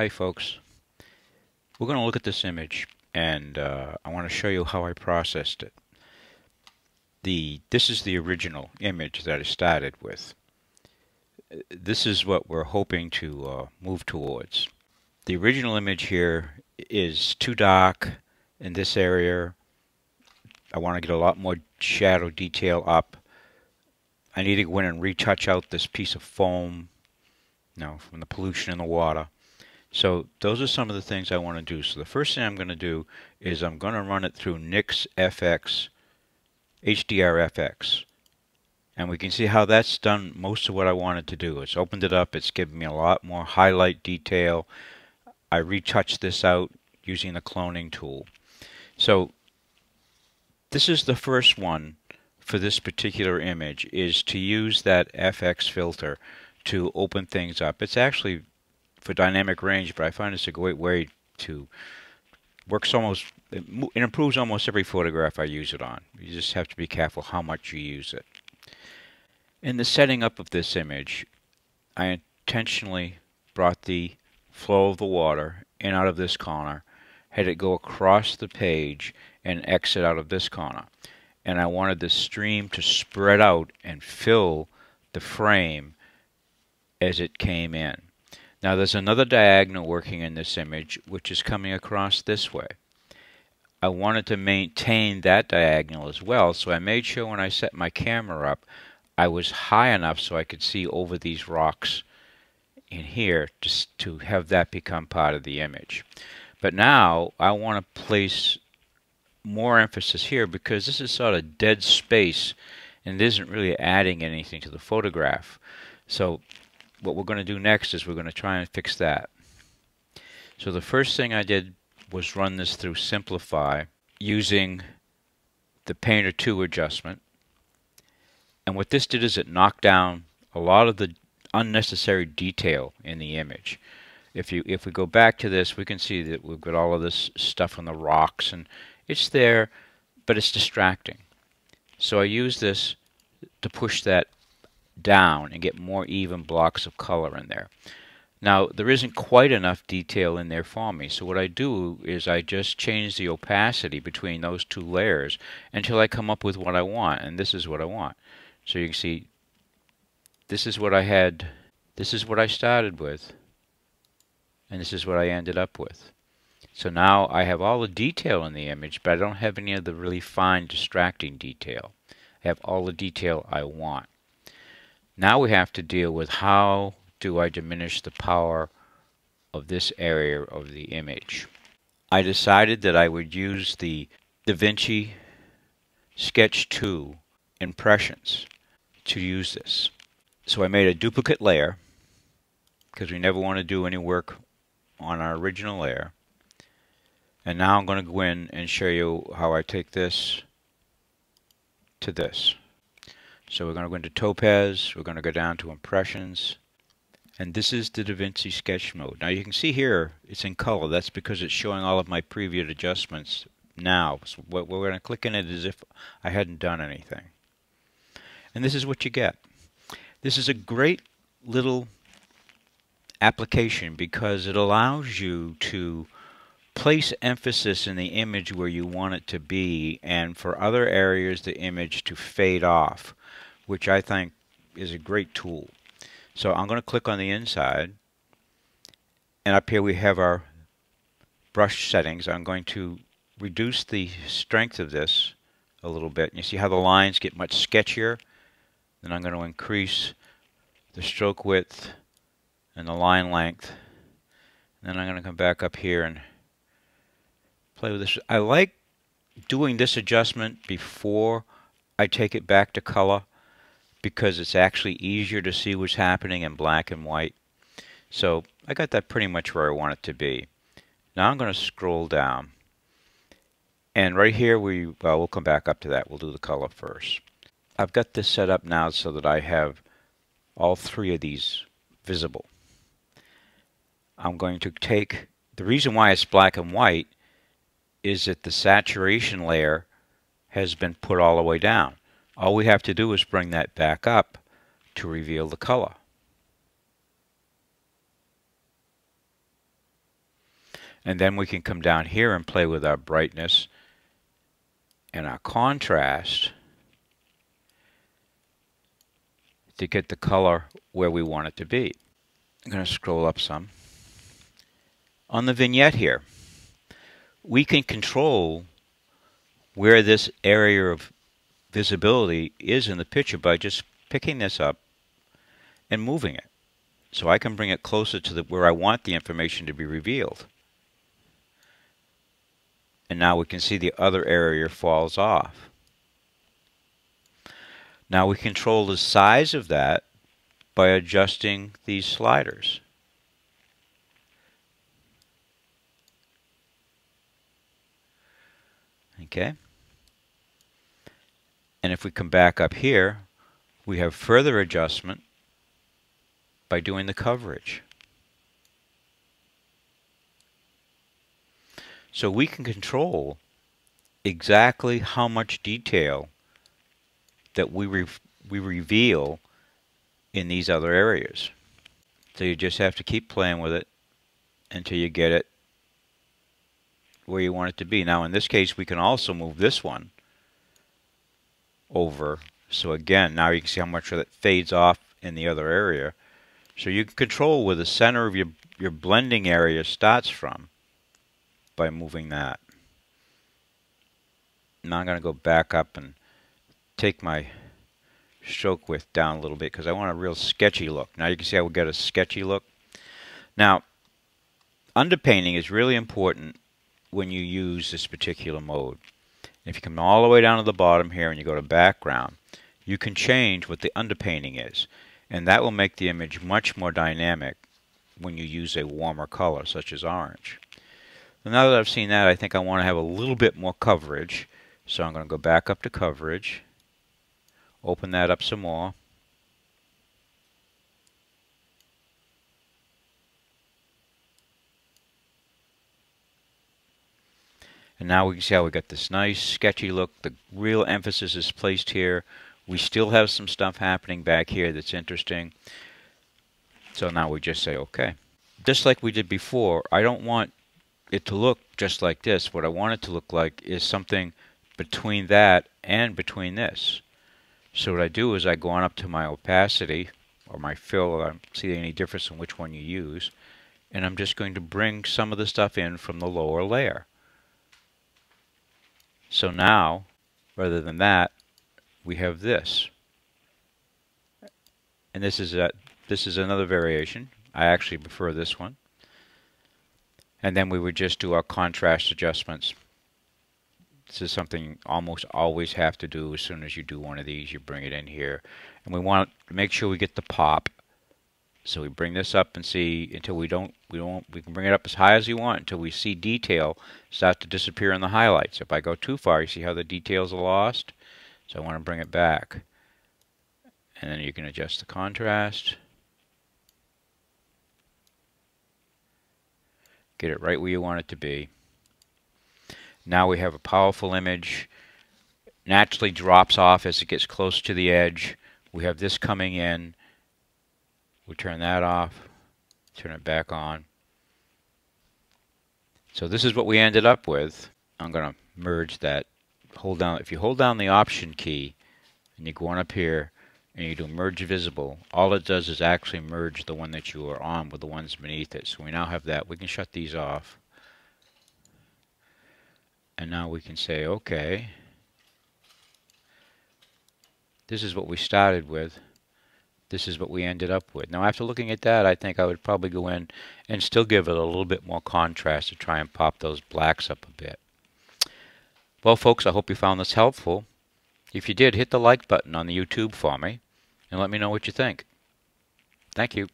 Hi folks. We're going to look at this image and uh, I want to show you how I processed it. The This is the original image that I started with. This is what we're hoping to uh, move towards. The original image here is too dark in this area. I want to get a lot more shadow detail up. I need to go in and retouch out this piece of foam you know, from the pollution in the water. So those are some of the things I want to do. So the first thing I'm going to do is I'm going to run it through Nik's FX, HDR Efex. And we can see how that's done most of what I wanted to do. It's opened it up. It's given me a lot more highlight detail. I retouched this out using the cloning tool. So this is the first one for this particular image is to use that FX filter to open things up. It's actually for dynamic range, but I find it's a great way to works almost it, improves almost every photograph I use it on. You just have to be careful how much you use it. In the setting up of this image, I intentionally brought the flow of the water in out of this corner, had it go across the page and exit out of this corner. And I wanted the stream to spread out and fill the frame as it came in. Now there's another diagonal working in this image which is coming across this way. I wanted to maintain that diagonal as well so I made sure when I set my camera up I was high enough so I could see over these rocks in here just to have that become part of the image. But now I want to place more emphasis here because this is sort of dead space and it isn't really adding anything to the photograph. So what we're going to do next is we're going to try and fix that. So the first thing I did was run this through Simplify using the Painter 2 adjustment. And what this did is it knocked down a lot of the unnecessary detail in the image. If you if we go back to this, we can see that we've got all of this stuff on the rocks and it's there, but it's distracting. So I use this to push that down and get more even blocks of color in there. Now, there isn't quite enough detail in there for me, so what I do is I just change the opacity between those two layers until I come up with what I want, and this is what I want. So you can see, this is what I had, this is what I started with, and this is what I ended up with. So now I have all the detail in the image, but I don't have any of the really fine distracting detail. I have all the detail I want. Now we have to deal with how do I diminish the power of this area of the image. I decided that I would use the DaVinci Sketch 2 impressions to use this. So I made a duplicate layer because we never want to do any work on our original layer. And now I'm going to go in and show you how I take this to this. So we're going to go into Topaz, we're going to go down to Impressions, and this is the DaVinci Sketch mode. Now you can see here it's in color. That's because it's showing all of my previewed adjustments now. So we're going to click in it as if I hadn't done anything. And this is what you get. This is a great little application because it allows you to place emphasis in the image where you want it to be and for other areas the image to fade off which I think is a great tool. So I'm going to click on the inside and up here we have our brush settings. I'm going to reduce the strength of this a little bit. You see how the lines get much sketchier? Then I'm going to increase the stroke width and the line length. And then I'm going to come back up here and play with this. I like doing this adjustment before I take it back to color because it's actually easier to see what's happening in black and white. So I got that pretty much where I want it to be. Now I'm going to scroll down. And right here, we well, we'll come back up to that. We'll do the color first. I've got this set up now so that I have all three of these visible. I'm going to take, the reason why it's black and white is that the saturation layer has been put all the way down. All we have to do is bring that back up to reveal the color. And then we can come down here and play with our brightness and our contrast to get the color where we want it to be. I'm going to scroll up some. On the vignette here, we can control where this area of visibility is in the picture by just picking this up and moving it. So I can bring it closer to the, where I want the information to be revealed. And now we can see the other area falls off. Now we control the size of that by adjusting these sliders. Okay. And if we come back up here, we have further adjustment by doing the coverage. So we can control exactly how much detail that we, re we reveal in these other areas. So you just have to keep playing with it until you get it where you want it to be. Now in this case we can also move this one over. So again, now you can see how much of it fades off in the other area. So you can control where the center of your, your blending area starts from by moving that. Now I'm going to go back up and take my stroke width down a little bit because I want a real sketchy look. Now you can see I will get a sketchy look. Now, underpainting is really important when you use this particular mode. If you come all the way down to the bottom here and you go to background, you can change what the underpainting is. And that will make the image much more dynamic when you use a warmer color such as orange. now that I've seen that, I think I want to have a little bit more coverage. So I'm going to go back up to coverage, open that up some more. And now we can see how we got this nice sketchy look. The real emphasis is placed here. We still have some stuff happening back here that's interesting. So now we just say, okay. Just like we did before, I don't want it to look just like this. What I want it to look like is something between that and between this. So what I do is I go on up to my opacity or my fill, I don't see any difference in which one you use, and I'm just going to bring some of the stuff in from the lower layer. So now, rather than that, we have this. And this is a, this is another variation. I actually prefer this one. And then we would just do our contrast adjustments. This is something almost always have to do as soon as you do one of these. You bring it in here. And we want to make sure we get the pop so we bring this up and see until we don't, we don't, we can bring it up as high as you want until we see detail start to disappear in the highlights. If I go too far, you see how the details are lost? So I want to bring it back. And then you can adjust the contrast. Get it right where you want it to be. Now we have a powerful image. Naturally drops off as it gets close to the edge. We have this coming in we turn that off, turn it back on. So this is what we ended up with. I'm going to merge that. Hold down. If you hold down the Option key and you go on up here and you do Merge Visible, all it does is actually merge the one that you are on with the ones beneath it. So we now have that. We can shut these off. And now we can say, okay, this is what we started with this is what we ended up with. Now after looking at that, I think I would probably go in and still give it a little bit more contrast to try and pop those blacks up a bit. Well folks, I hope you found this helpful. If you did, hit the like button on the YouTube for me and let me know what you think. Thank you.